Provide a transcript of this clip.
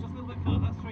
just a little bit further.